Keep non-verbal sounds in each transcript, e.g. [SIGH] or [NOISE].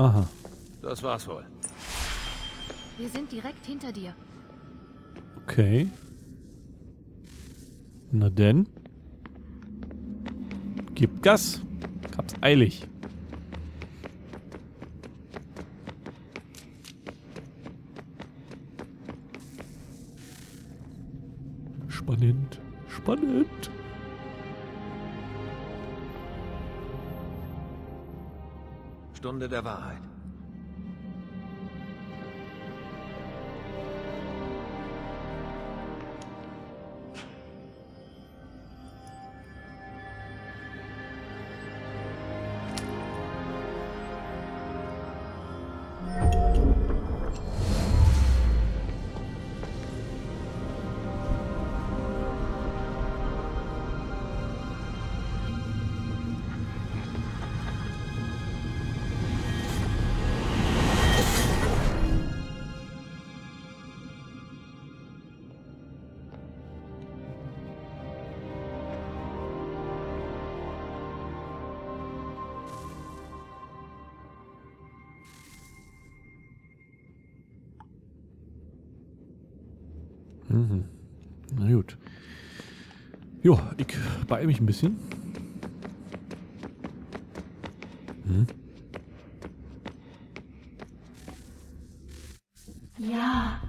Aha. Das war's wohl. Wir sind direkt hinter dir. Okay. Na denn. Gib Gas. Hab's eilig. Spannend. Spannend. Stunde der Wahrheit. Mhm. Na gut. Jo, ich beeil mich ein bisschen. Hm? Ja.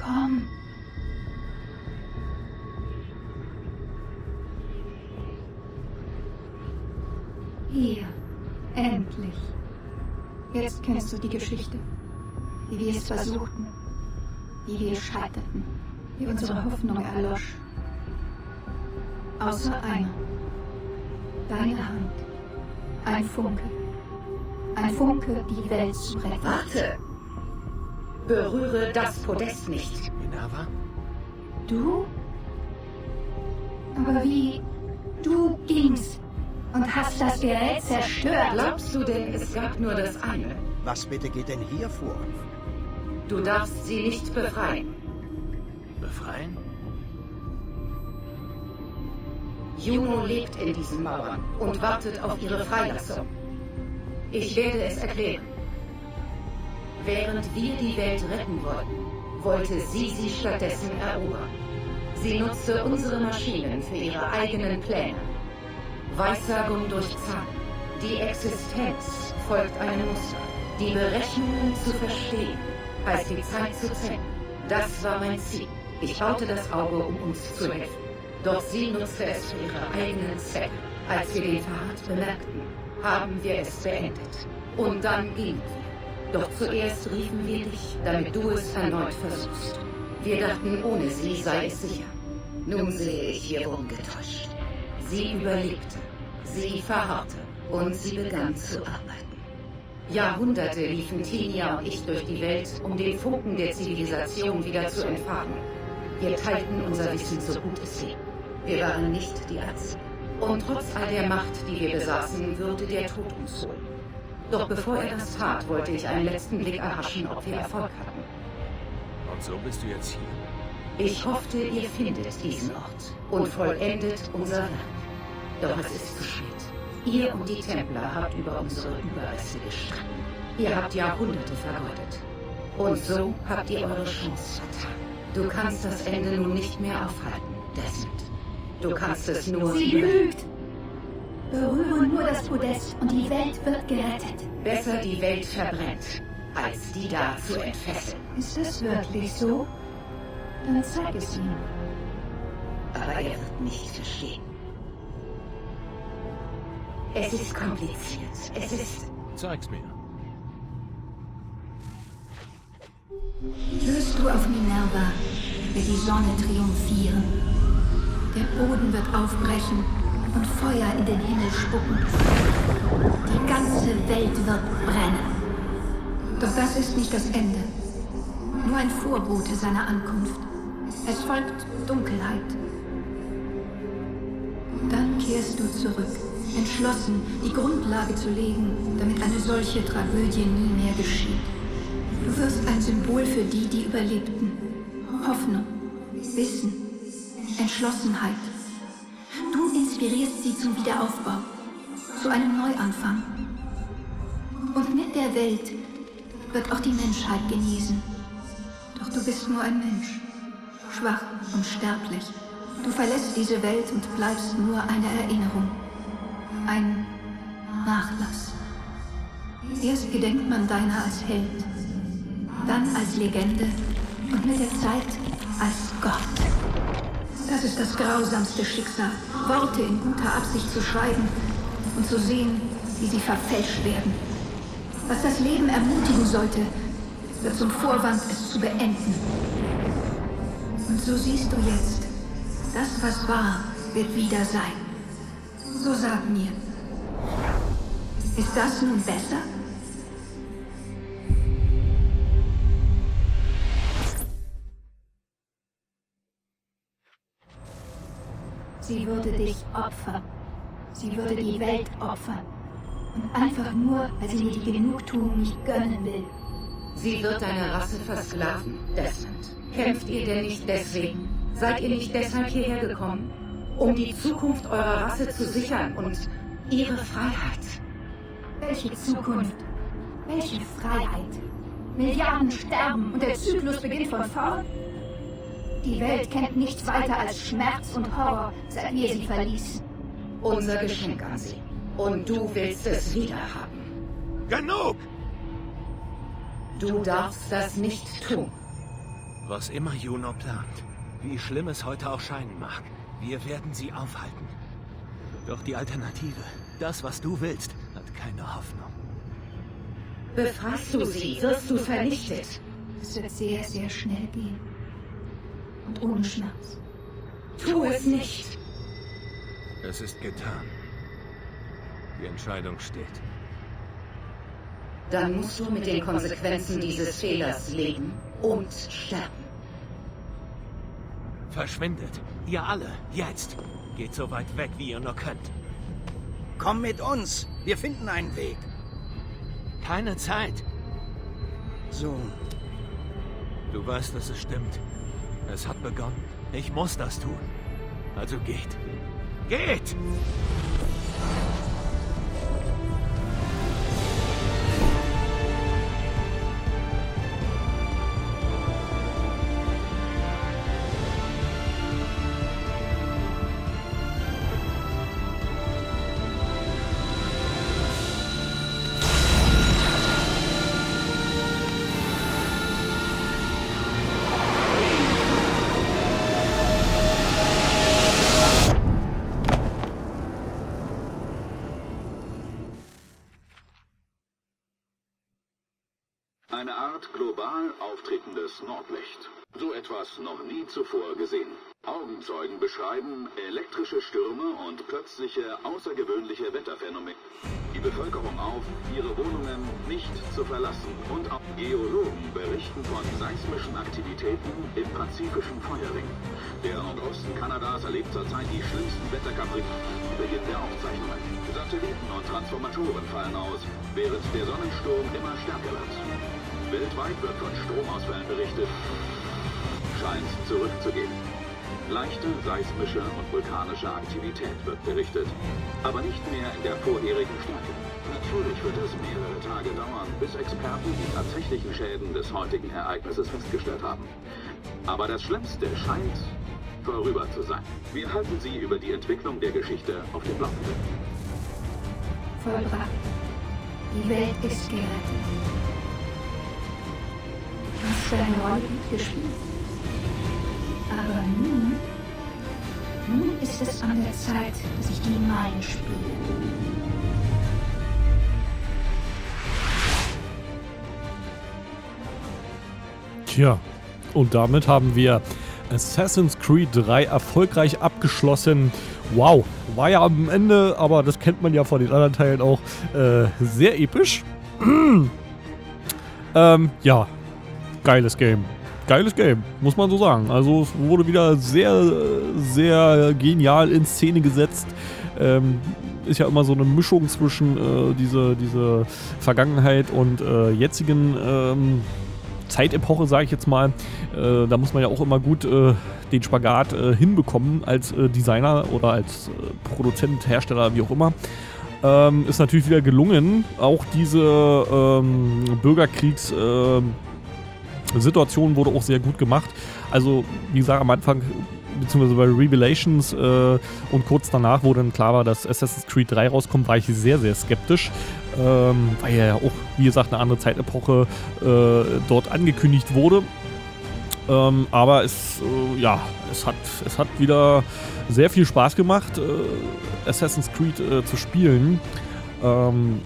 Komm. Hier. Endlich. Jetzt kennst du die Geschichte. Wie wir es versuchten. Wie wir scheiterten. Wie unsere Hoffnung erlosch. Außer einer. Deine Hand. Ein Funke. Ein Funke, die Welt zu retten. Warte! Berühre das Podest nicht. Minerva? Du? Aber wie? Du gingst und hast das Gerät zerstört. Glaubst du denn, es gab nur das eine? Was bitte geht denn hier vor? Du darfst sie nicht befreien. Befreien? Juno lebt in diesen Mauern und wartet auf ihre Freilassung. Ich werde es erklären. Während wir die Welt retten wollten, wollte sie sie stattdessen erobern. Sie nutzte unsere Maschinen für ihre eigenen Pläne. Weissagung durch Zahlen. Die Existenz folgt einem Muster. Die Berechnungen zu verstehen, heißt die Zeit zu zählen. Das war mein Ziel. Ich baute das Auge, um uns zu helfen. Doch sie nutzte es für ihre eigenen Zwecke. Als wir den Verrat bemerkten, haben wir es beendet. Und dann gingen wir. Doch zuerst riefen wir dich, damit du es erneut versuchst. Wir dachten, ohne sie sei es sicher. Nun sehe ich, wir wurden. Sie überlebte, sie verharrte und sie begann zu arbeiten. Jahrhunderte liefen Tinia und ich durch die Welt, um den Funken der Zivilisation wieder zu entfachen. Wir teilten unser Wissen so gut es ging. Wir waren nicht die Einzigen. Und trotz all der Macht, die wir besaßen, würde der Tod uns holen. Doch bevor er das tat, wollte ich einen letzten Blick erhaschen, ob wir Erfolg hatten. Und so bist du jetzt hier. Ich hoffte, ihr findet diesen Ort und vollendet unser Werk. Doch es ist zu spät. Ihr und die Templer habt über unsere Überreste gestritten. Ihr habt Jahrhunderte vergeudet. Und so habt ihr eure Chance vertan. Du kannst das Ende nun nicht mehr aufhalten, Desmond. Du kannst es nur... Sie lügt! Berühre nur das Podest und die Welt wird gerettet. Besser die Welt verbrennt, als die da zu entfesseln. Ist das wirklich so? Dann zeig es ihm. Aber er wird nicht verstehen. Es ist kompliziert. Es ist... Zeig's mir. Löst du auf Minerva, wird die Sonne triumphieren. Der Boden wird aufbrechen und Feuer in den Himmel spucken. Die ganze Welt wird brennen. Doch das ist nicht das Ende. Nur ein Vorbote seiner Ankunft. Es folgt Dunkelheit. Dann kehrst du zurück, entschlossen, die Grundlage zu legen, damit eine solche Tragödie nie mehr geschieht. Du wirst ein Symbol für die, die überlebten. Hoffnung, Wissen, Entschlossenheit. Du inspirierst sie zum Wiederaufbau, zu einem Neuanfang. Und mit der Welt wird auch die Menschheit genießen. Doch du bist nur ein Mensch, schwach und sterblich. Du verlässt diese Welt und bleibst nur eine Erinnerung. Ein Nachlass. Erst gedenkt man deiner als Held, dann als Legende und mit der Zeit als Gott. Das ist das grausamste Schicksal, Worte in guter Absicht zu schreiben und zu sehen, wie sie verfälscht werden. Was das Leben ermutigen sollte, wird zum Vorwand, es zu beenden. Und so siehst du jetzt, das, was war, wird wieder sein. So sag mir, ist das nun besser? Sie würde dich opfern. Sie würde die Welt opfern. Und einfach nur, weil sie mir die Genugtuung nicht gönnen will. Sie wird deine Rasse versklaven, Desmond. Kämpft ihr denn nicht deswegen? Seid ihr nicht deshalb hierher gekommen? Um die Zukunft eurer Rasse zu sichern und ihre Freiheit. Welche Zukunft? Welche Freiheit? Milliarden sterben und der Zyklus beginnt von vorn? Die Welt kennt nichts weiter als Schmerz und Horror, seit wir sie verließen. Unser Geschenk an sie. Und du willst es wieder haben. Genug! Du darfst das nicht tun. Was immer Juno plant, wie schlimm es heute auch scheinen mag, wir werden sie aufhalten. Doch die Alternative, das, was du willst, hat keine Hoffnung. Befasst du sie, wirst du vernichtet. Es wird sehr, sehr schnell gehen. Und ohne Schmerz. Tu es nicht. Es ist getan. Die Entscheidung steht. Dann musst du mit den Konsequenzen dieses Fehlers leben und sterben. Verschwindet. Ihr alle. Jetzt. Geht so weit weg, wie ihr nur könnt. Komm mit uns. Wir finden einen Weg. Keine Zeit. So, Du weißt, dass es stimmt. Es hat begonnen. Ich muss das tun. Also geht. Geht! Augenzeugen beschreiben elektrische Stürme und plötzliche außergewöhnliche Wetterphänomene. Die Bevölkerung auf, ihre Wohnungen nicht zu verlassen. Und auch Geologen berichten von seismischen Aktivitäten im pazifischen Feuerring. Der Nordosten Kanadas erlebt zurzeit die schlimmsten Wetterkapriolen. Beginn der Aufzeichnungen. Satelliten und Transformatoren fallen aus, während der Sonnensturm immer stärker wird. Weltweit wird von Stromausfällen berichtet. Scheint zurückzugehen. Leichte seismische und vulkanische Aktivität wird berichtet, aber nicht mehr in der vorherigen Stärke. Natürlich wird es mehrere Tage dauern, bis Experten die tatsächlichen Schäden des heutigen Ereignisses festgestellt haben. Aber das Schlimmste scheint vorüber zu sein. Wir halten Sie über die Entwicklung der Geschichte auf dem Laufenden. Vollbracht. Die Welt ist gerettet. Du deine Rolle gut gespielt? Aber nun, nun ist es an der Zeit, dass ich die meine spiele. Tja, und damit haben wir Assassin's Creed 3 erfolgreich abgeschlossen. Wow, war ja am Ende, aber das kennt man ja von den anderen Teilen auch, äh, sehr episch. [CLEARS THROAT] ähm, ja, geiles Game. Geiles Game, muss man so sagen. Also es wurde wieder sehr, sehr genial in Szene gesetzt. Ähm, ist ja immer so eine Mischung zwischen äh, diese, diese Vergangenheit und äh, jetzigen ähm, Zeitepoche, sage ich jetzt mal. Äh, da muss man ja auch immer gut äh, den Spagat äh, hinbekommen als äh, Designer oder als Produzent, Hersteller, wie auch immer. ähm, ist natürlich wieder gelungen. Auch diese ähm, Bürgerkriegssituation ähm, wurde auch sehr gut gemacht. Also, wie gesagt, am Anfang beziehungsweise bei Revelations äh, und kurz danach, wo dann klar war, dass Assassin's Creed 3 rauskommt, war ich sehr, sehr skeptisch, ähm, weil ja auch, wie gesagt, eine andere Zeitepoche äh, dort angekündigt wurde. Ähm, aber es, äh, ja, es hat, es hat wieder sehr viel Spaß gemacht, äh, Assassin's Creed äh, zu spielen. Ähm,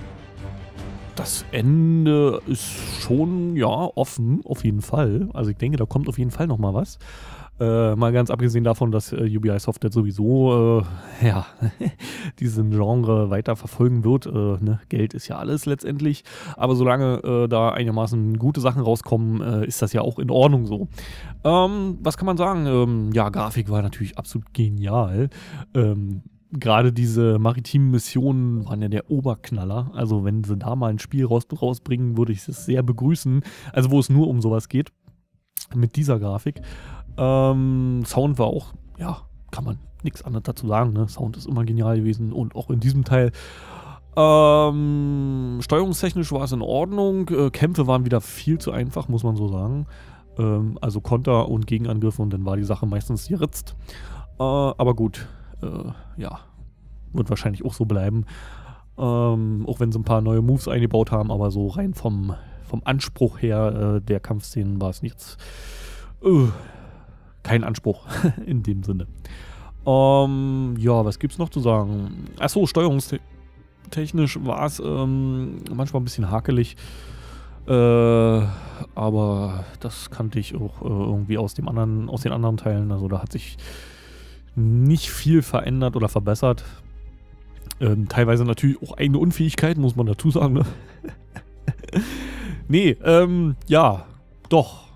das Ende ist schon, ja, offen, auf jeden Fall. Also ich denke, da kommt auf jeden Fall noch mal was. Äh, mal ganz abgesehen davon, dass äh, UBI Software sowieso äh, [LAUGHS] ja, [LAUGHS] diesen Genre weiter verfolgen wird. Äh, ne? Geld ist ja alles letztendlich. Aber solange äh, da einigermaßen gute Sachen rauskommen, äh, ist das ja auch in Ordnung so. Ähm, was kann man sagen? Ähm, ja, Grafik war natürlich absolut genial. Ähm, Gerade diese maritimen Missionen waren ja der Oberknaller. Also, wenn sie da mal ein Spiel raus, rausbringen, würde ich es sehr begrüßen. Also, wo es nur um sowas geht. Mit dieser Grafik. Ähm, Sound war auch, ja, kann man nichts anderes dazu sagen. Ne? Sound ist immer genial gewesen und auch in diesem Teil. Ähm, steuerungstechnisch war es in Ordnung. Äh, Kämpfe waren wieder viel zu einfach, muss man so sagen. Ähm, also Konter und Gegenangriffe und dann war die Sache meistens geritzt. Äh, aber gut, äh, ja, wird wahrscheinlich auch so bleiben. Ähm, auch wenn sie ein paar neue Moves eingebaut haben, aber so rein vom, vom Anspruch her äh, der Kampfszenen war es nichts. Uh, kein Anspruch [LAUGHS] in dem Sinne. Ähm, ja, was gibt's noch zu sagen? Achso, steuerungstechnisch war es ähm, manchmal ein bisschen hakelig. Äh, aber das kannte ich auch äh, irgendwie aus, dem anderen, aus den anderen Teilen. Also da hat sich nicht viel verändert oder verbessert. Ähm, teilweise natürlich auch eigene Unfähigkeiten, muss man dazu sagen. Ne? [LAUGHS] nee, ähm, ja, doch.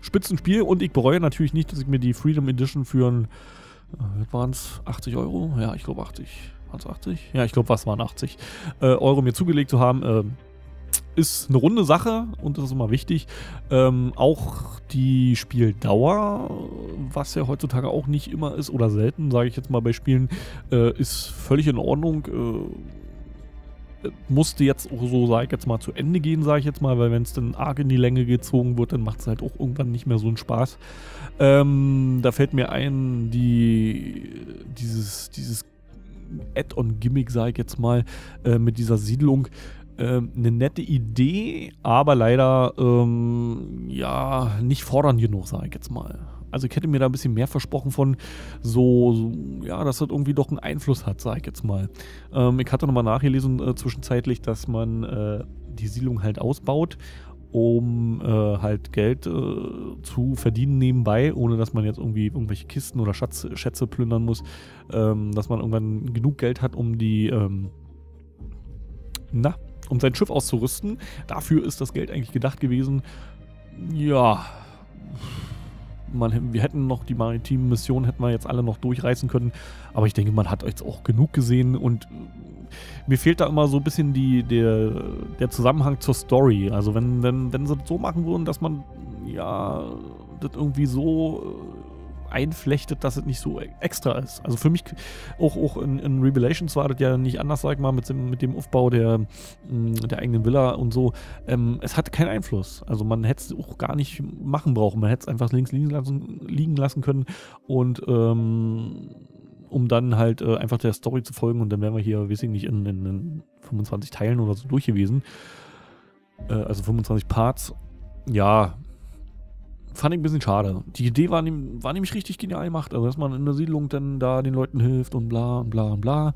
Spitzenspiel und ich bereue natürlich nicht, dass ich mir die Freedom Edition für äh, waren es 80 Euro? Ja, ich glaube 80. Waren es 80? Ja, ich glaube, was waren 80 äh, Euro mir zugelegt zu haben. Äh, ist eine runde Sache und das ist immer wichtig. Ähm, auch die Spieldauer, was ja heutzutage auch nicht immer ist oder selten, sage ich jetzt mal bei Spielen, äh, ist völlig in Ordnung. Äh, musste jetzt auch so, sage ich jetzt mal, zu Ende gehen, sage ich jetzt mal, weil wenn es dann arg in die Länge gezogen wird, dann macht es halt auch irgendwann nicht mehr so einen Spaß. Ähm, da fällt mir ein, die, dieses, dieses Add-on-Gimmick, sage ich jetzt mal, äh, mit dieser Siedlung. Äh, eine nette Idee, aber leider ähm, ja nicht fordernd genug, sage ich jetzt mal. Also ich hätte mir da ein bisschen mehr versprochen von so, so ja, dass das irgendwie doch einen Einfluss hat, sag ich jetzt mal. Ähm, ich hatte nochmal nachgelesen äh, zwischenzeitlich, dass man äh, die Siedlung halt ausbaut, um äh, halt Geld äh, zu verdienen nebenbei, ohne dass man jetzt irgendwie irgendwelche Kisten oder Schatz, Schätze plündern muss, ähm, dass man irgendwann genug Geld hat, um die, ähm, na, um sein Schiff auszurüsten. Dafür ist das Geld eigentlich gedacht gewesen. Ja man, wir hätten noch die maritimen Missionen, hätten wir jetzt alle noch durchreißen können. Aber ich denke, man hat jetzt auch genug gesehen und mir fehlt da immer so ein bisschen die, der, der Zusammenhang zur Story. Also wenn, wenn, wenn sie das so machen würden, dass man ja das irgendwie so einflechtet, dass es nicht so extra ist. Also für mich, auch, auch in, in Revelations war das ja nicht anders, sag ich mal, mit dem, mit dem Aufbau der, mm, der eigenen Villa und so. Ähm, es hatte keinen Einfluss. Also man hätte es auch gar nicht machen brauchen. Man hätte es einfach links liegen lassen, liegen lassen können und ähm, um dann halt äh, einfach der Story zu folgen und dann wären wir hier, weiß ich nicht, in, in, in 25 Teilen oder so durch gewesen. Äh, also 25 Parts. Ja, fand ich ein bisschen schade. Die Idee war, war nämlich richtig genial gemacht. Also, dass man in der Siedlung dann da den Leuten hilft und bla und bla und bla.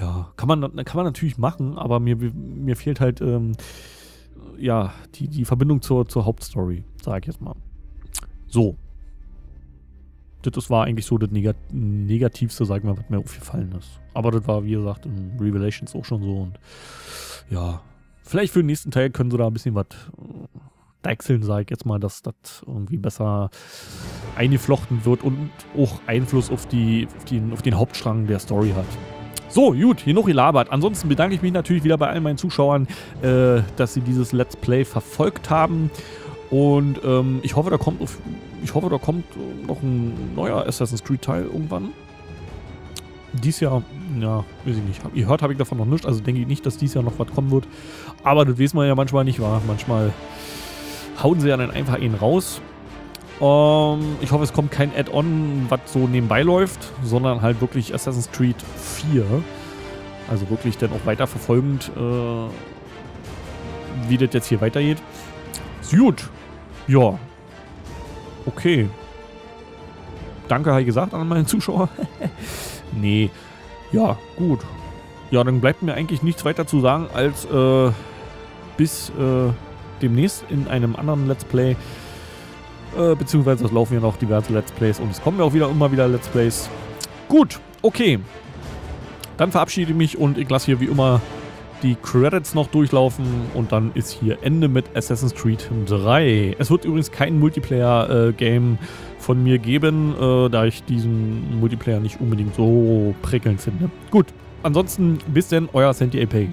Ja, kann man, kann man natürlich machen, aber mir, mir fehlt halt, ähm, ja, die, die Verbindung zur, zur Hauptstory, sage ich jetzt mal. So. Das war eigentlich so das Negat Negativste, sag ich mal, was mir aufgefallen ist. Aber das war, wie gesagt, in Revelations auch schon so und ja, vielleicht für den nächsten Teil können sie da ein bisschen was deichseln, sage ich jetzt mal, dass das irgendwie besser eingeflochten wird und auch Einfluss auf, die, auf, den, auf den Hauptstrang der Story hat. So, gut, genug gelabert. Ansonsten bedanke ich mich natürlich wieder bei allen meinen Zuschauern, äh, dass sie dieses Let's Play verfolgt haben. Und ähm, ich hoffe, da kommt ich hoffe, da kommt noch ein neuer Assassin's Creed Teil irgendwann. dies Jahr, ja, weiß ich nicht. Ihr hört, habe ich davon noch nichts, also denke ich nicht, dass dies Jahr noch was kommen wird. Aber das weiß man ja manchmal nicht, war. Manchmal hauen sie ja dann einfach ihn raus. Ähm, ich hoffe, es kommt kein Add-on, was so nebenbei läuft, sondern halt wirklich Assassin's Creed 4. Also wirklich dann auch weiter verfolgend, äh, wie das jetzt hier weitergeht. Ist gut. Ja. Okay. Danke, habe ich gesagt an meinen Zuschauer. [LAUGHS] nee. Ja, gut. Ja, dann bleibt mir eigentlich nichts weiter zu sagen, als äh, bis äh, demnächst in einem anderen Let's Play. Äh, beziehungsweise es laufen ja noch diverse Let's Plays und es kommen ja auch wieder immer wieder Let's Plays. Gut, okay. Dann verabschiede ich mich und ich lasse hier wie immer die Credits noch durchlaufen und dann ist hier Ende mit Assassin's Creed 3. Es wird übrigens kein Multiplayer-Game von mir geben, äh, da ich diesen Multiplayer nicht unbedingt so prickelnd finde. Gut, ansonsten bis denn, euer Santi AP.